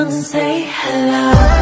come say hello.